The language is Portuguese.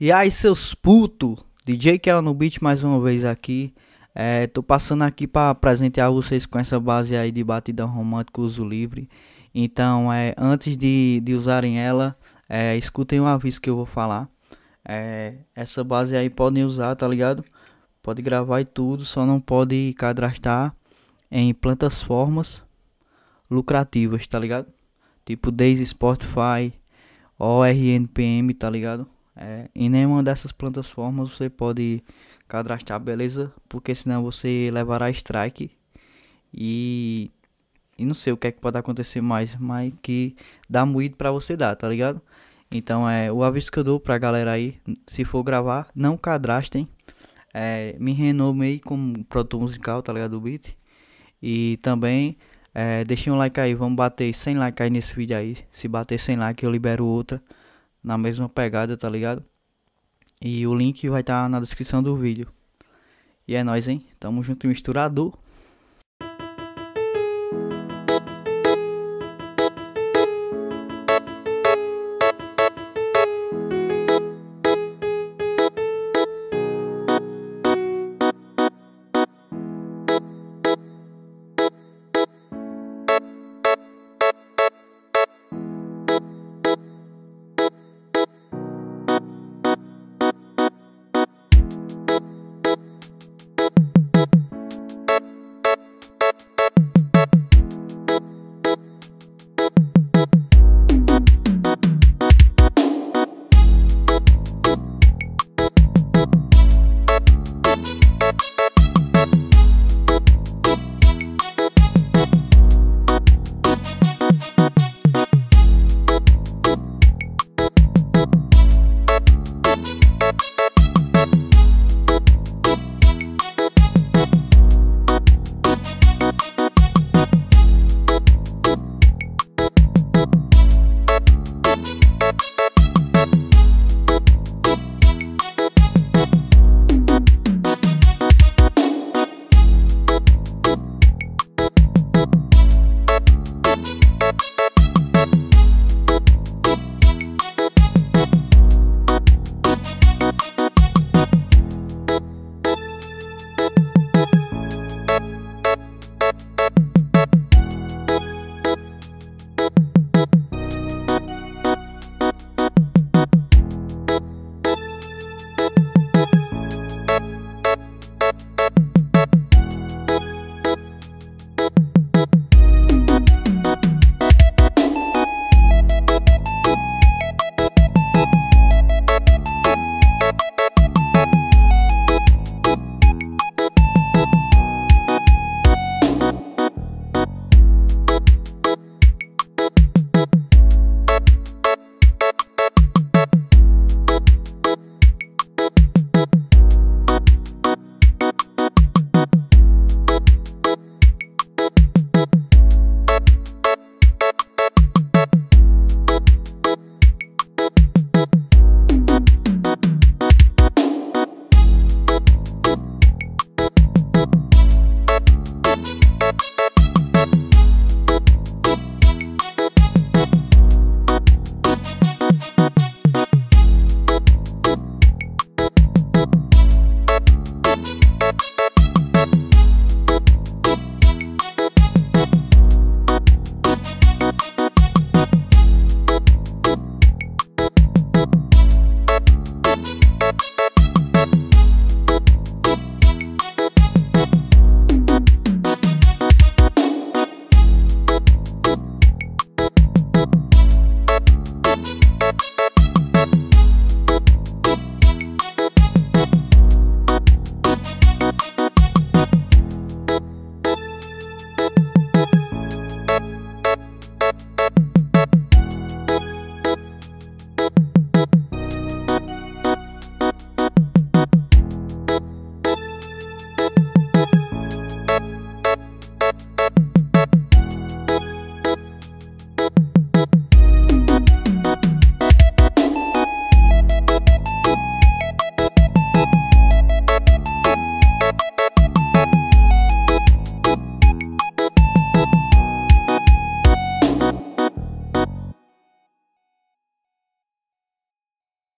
E aí, seus puto, DJ Kel no beat mais uma vez aqui. É, tô passando aqui para presentear vocês com essa base aí de batidão romântico uso livre. Então, é, antes de, de usarem ela, é, escutem o aviso que eu vou falar. É, essa base aí podem usar, tá ligado? Pode gravar e tudo, só não pode cadastrar em plataformas lucrativas, tá ligado? Tipo Daisy Spotify, ORNPM, tá ligado? É, em nenhuma dessas plataformas você pode cadastrar, beleza? Porque senão você levará strike e e não sei o que é que pode acontecer mais, mas que dá moído para você dar, tá ligado? Então é o aviso que eu dou pra galera aí, se for gravar, não cadastrem. É, me renomei como produtor musical, tá ligado? Do beat. E também é, deixem um like aí, vamos bater 100 likes aí nesse vídeo aí. Se bater 100 likes eu libero outra na mesma pegada, tá ligado? E o link vai estar tá na descrição do vídeo. E é nóis, hein? Tamo junto, misturador.